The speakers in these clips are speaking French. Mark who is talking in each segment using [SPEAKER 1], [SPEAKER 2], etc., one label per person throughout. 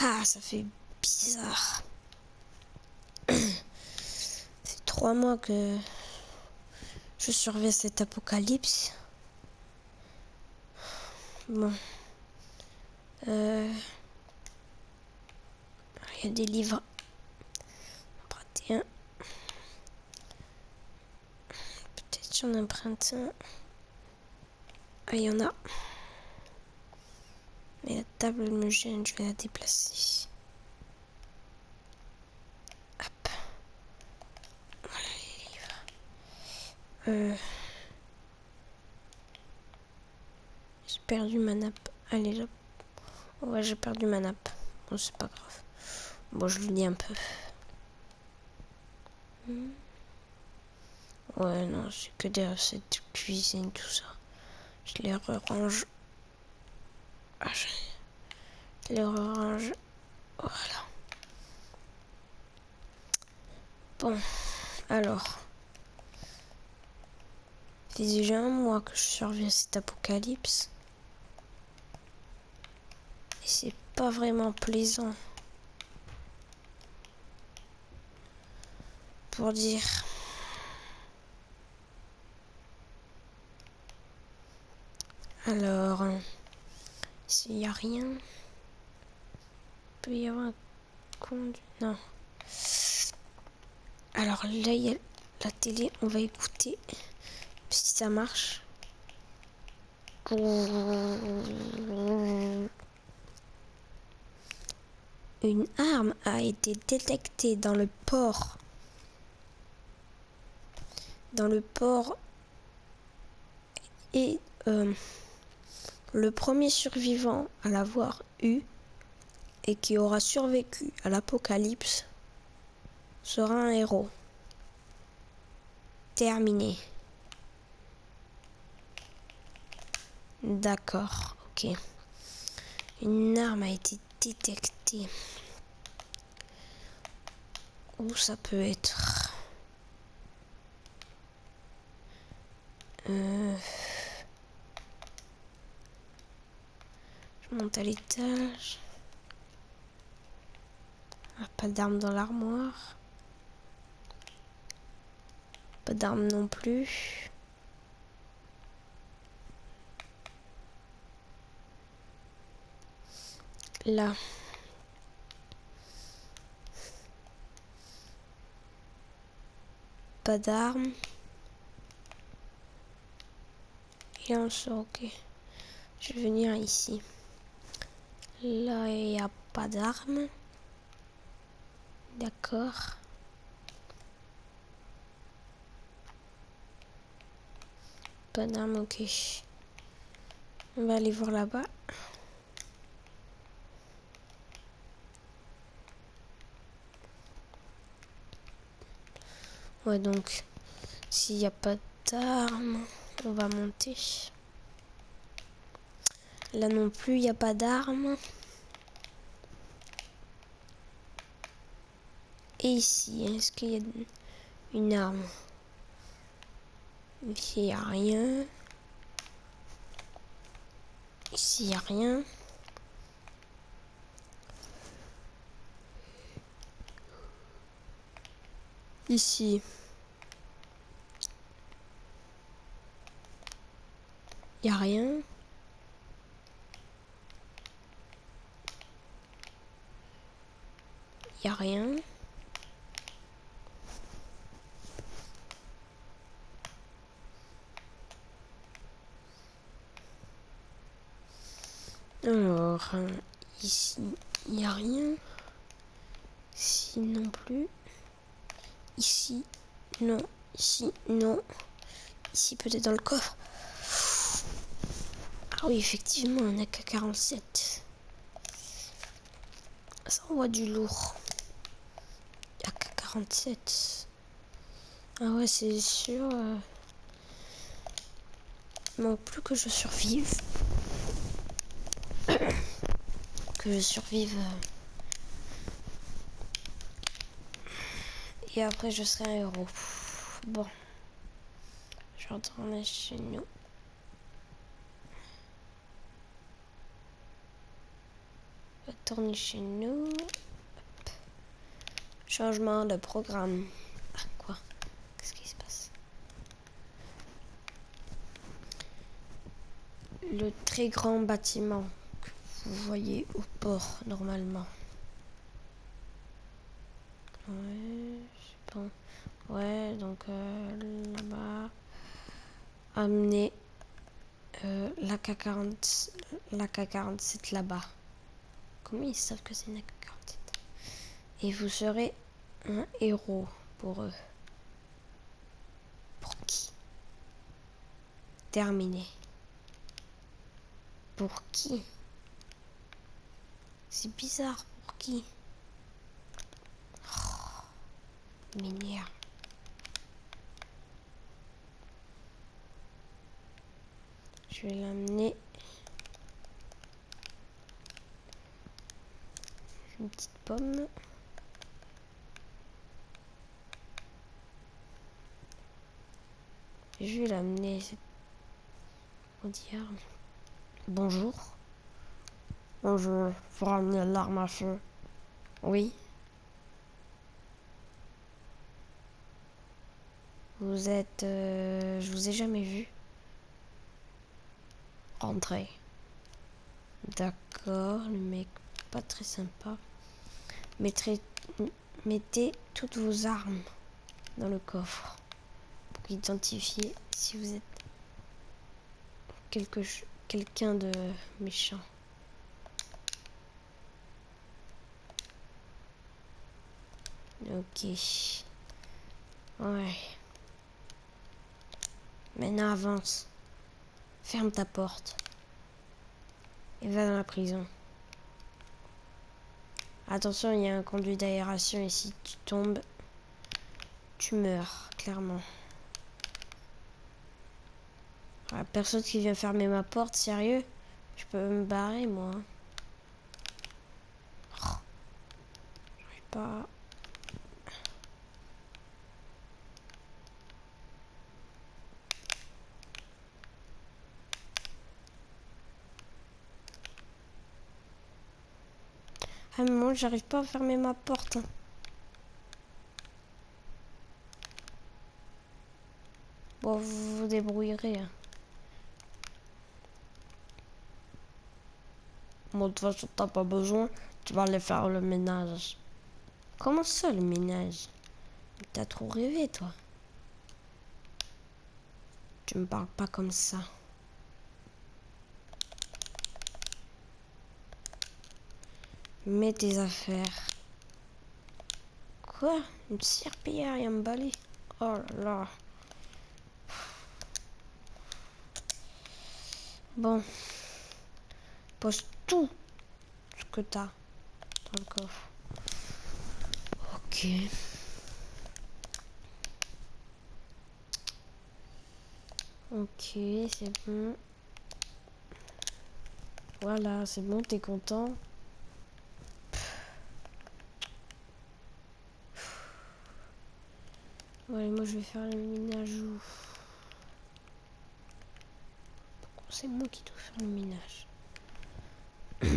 [SPEAKER 1] Ah, ça fait bizarre. C'est trois mois que je surveille cet apocalypse. Bon. Euh... Il y a des livres. Emprunter un. Peut-être j'en emprunte un. Ah, il y en a. Table me gêne, je vais la déplacer. Hop. Voilà les livres. Euh... J'ai perdu ma nappe. Allez, là. Ouais, j'ai perdu ma nappe. Bon, c'est pas grave. Bon, je le dis un peu. Hmm. Ouais, non, c'est que des recettes de cuisine, tout ça. Je les range. Ah, les range. Voilà. Bon, alors. C'est déjà un mois que je surviens à cet apocalypse. Et c'est pas vraiment plaisant. Pour dire. Alors, s'il n'y a rien, peut y avoir un. Non. Alors là, il y a la télé. On va écouter si ça marche. Une arme a été détectée dans le port. Dans le port et euh, le premier survivant à l'avoir eu et qui aura survécu à l'apocalypse sera un héros. Terminé. D'accord, ok. Une arme a été détectée. Où ça peut être? Euh... Je monte à l'étage. Pas d'armes dans l'armoire. Pas d'armes non plus. Là. Pas d'armes. Et on sort, ok. Je vais venir ici. Là, il n'y a pas d'armes. D'accord. Pas d'armes, ok. On va aller voir là-bas. Ouais, donc, s'il n'y a pas d'armes, on va monter. Là non plus, il n'y a pas d'armes. Et ici, est-ce qu'il y a une arme? Ici, il n'y a rien. Ici, il n'y a rien. Ici. Il n'y a rien. Il n'y a rien. Alors, ici, il n'y a rien. Ici non plus. Ici, non. Ici, non. Ici, peut-être dans le coffre. Ah oui, effectivement, un AK-47. Ça envoie du lourd. AK-47. Ah ouais, c'est sûr. Euh... Il manque plus que je survive. que je survive. Euh... Et après, je serai un héros. Bon. Je retourne chez nous. retourner chez nous. Changement de programme. Ah, quoi? Qu'est-ce qui se passe? Le très grand bâtiment vous voyez au port normalement. Ouais, je pas. Ouais, donc euh, là-bas. Amener euh, la K40, la K47 là-bas. Comment ils savent que c'est une K47 Et vous serez un héros pour eux. Pour qui? Terminé. Pour qui? C'est bizarre. Pour qui? Oh. Je vais l'amener. Une petite pomme. Je vais l'amener. Bonjour. Bonjour. Faut ramener l'arme à feu. Oui. Vous êtes... Euh, je vous ai jamais vu. Entrez. D'accord, le mec pas très sympa. Mettez, mettez toutes vos armes dans le coffre pour identifier si vous êtes quelque quelqu'un de méchant. Ok. Ouais. Maintenant avance. Ferme ta porte. Et va dans la prison. Attention, il y a un conduit d'aération et si tu tombes, tu meurs, clairement. La personne qui vient fermer ma porte, sérieux? Je peux me barrer, moi. Oh. pas... Ah moi j'arrive pas à fermer ma porte. Hein. Bon, vous vous débrouillerez. Hein. Bon, de toute façon, t'as pas besoin. Tu vas aller faire le ménage. Comment ça, le ménage? T'as trop rêvé, toi. Tu me parles pas comme ça. Mets tes affaires. Quoi? Une serpillière et un balai Oh là là. Bon. Pose tout ce que t'as dans le coffre. Ok. Ok, c'est bon. Voilà, c'est bon, t'es content je vais faire le ménage où C'est moi qui dois faire le ménage.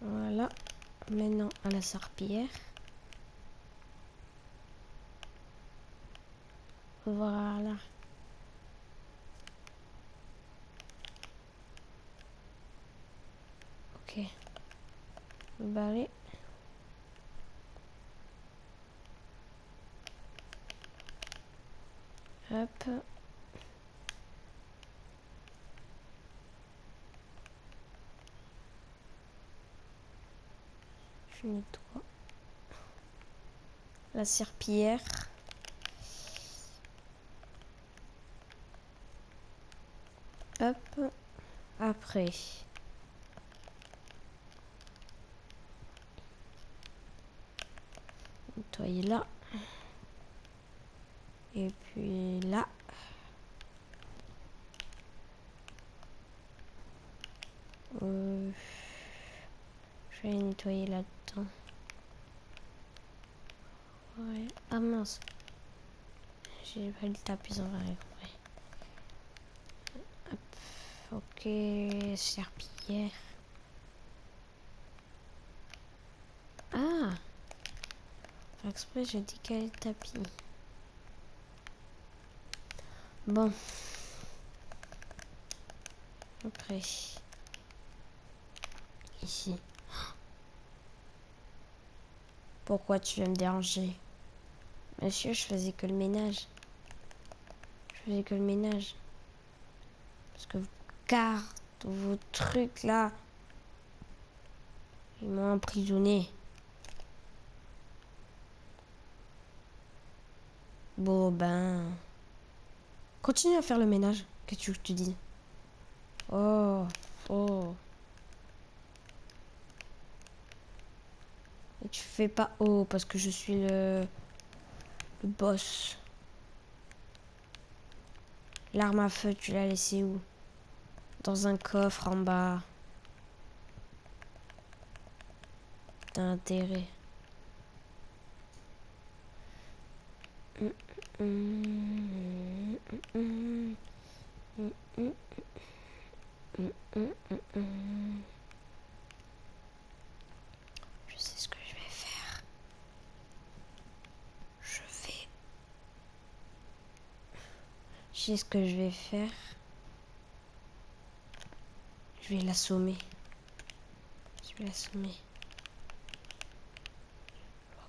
[SPEAKER 1] voilà. Maintenant à la serpillière. Voilà. Le Hop. Je nettoie la serpillière. Hop. Après. Là. Et puis là. Euh, je vais nettoyer là-dedans. Ouais. Ah mince. J'ai pas le tapis en vrai. Hop. Ok, serpillière. Ah Enfin, exprès, j'ai quel le tapis. Bon. Après. Ici. Pourquoi tu veux me déranger? Monsieur, je faisais que le ménage. Je faisais que le ménage. Parce que vos cartes, vos trucs là, ils m'ont emprisonné. Bon ben... Continue à faire le ménage. Qu'est-ce que tu dise Oh, oh. Et tu fais pas oh parce que je suis le, le boss. L'arme à feu, tu l'as laissé où? Dans un coffre en bas. T'as intérêt. Je sais ce que je vais faire. Je vais... Je sais ce que je vais faire. Je vais l'assommer. Je vais l'assommer.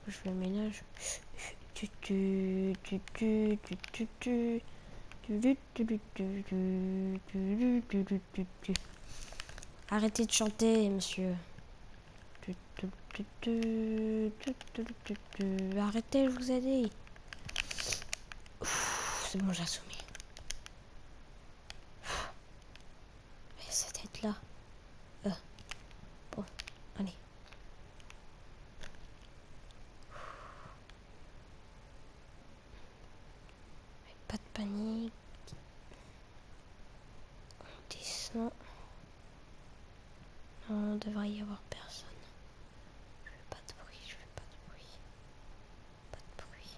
[SPEAKER 1] Je que je le ménage. Arrêtez de chanter, monsieur. Arrêtez, je vous ai dit. C'est bon, j'ai assommé. Mais cette tête là. Euh. Bon, allez. Pas de panique. On. Non, il devrait y avoir personne. Je fais pas de bruit, je fais pas de bruit. Pas de bruit.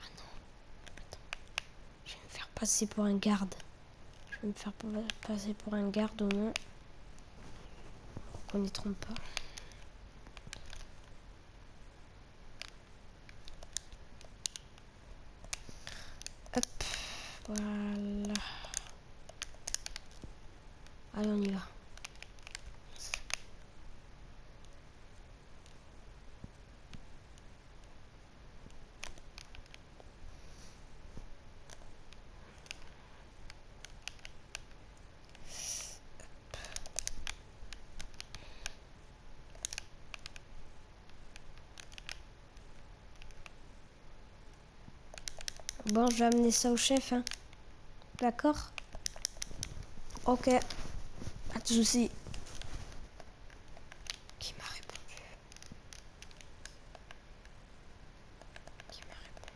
[SPEAKER 1] Ah non. Attends. Je vais me faire passer pour un garde. Je vais me faire passer pour un garde au moins. Qu'on n'y trompe pas. Hop, voilà. Allez, on y va. Bon, je vais amener ça au chef. Hein. D'accord Ok. Pas de soucis. Qui m'a répondu? Qui m'a répondu?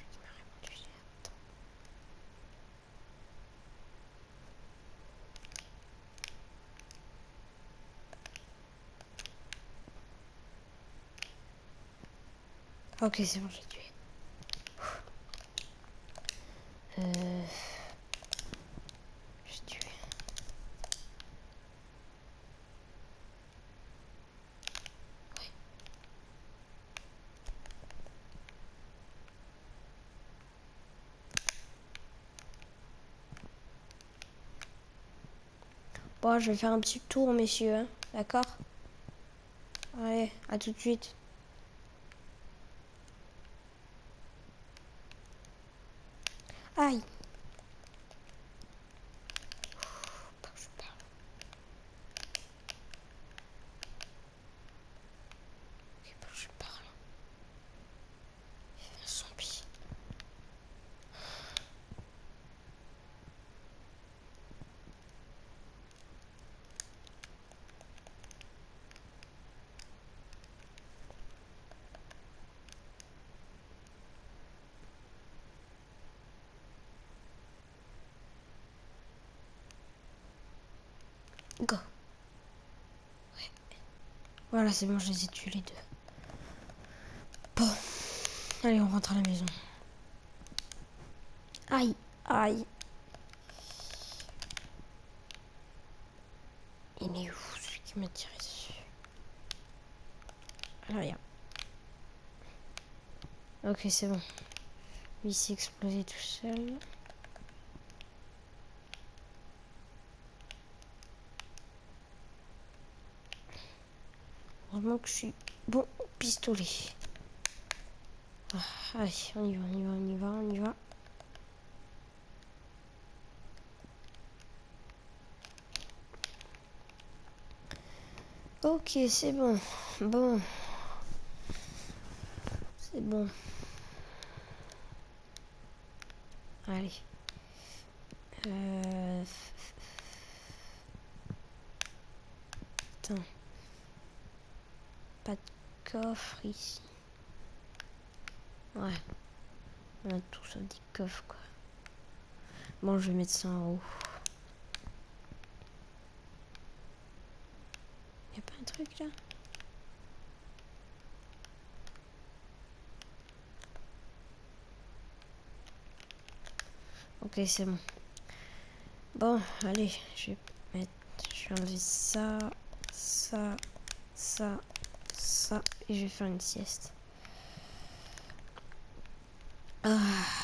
[SPEAKER 1] Qui m'a répondu, attends. Ok, c'est bon, j'ai tué. Euh... Ouais. Bon, je vais faire un petit tour, messieurs. Hein. D'accord? Allez, à tout de suite. Aïe. Je parle. Ok, bon, je parle. Il y a un zombie. Go. Voilà, c'est bon, je les ai tués les deux. Bon. Allez, on rentre à la maison. Aïe, aïe. Il est où celui qui m'a tiré dessus Ah, rien. Ok, c'est bon. Il s'est explosé tout seul. Je suis bon pistolet. Ah, allez, on y va, on y va, on y va, on y va. Ok, c'est bon. Bon. C'est bon. Allez. Euh... Pas de coffre ici. Ouais. On a tout ça des coffres quoi. Bon, je vais mettre ça en haut. Y a pas un truc là? Ok, c'est bon. Bon, allez, je vais mettre, je vais enlever ça, ça, ça, ça, et je vais faire une sieste. Ah.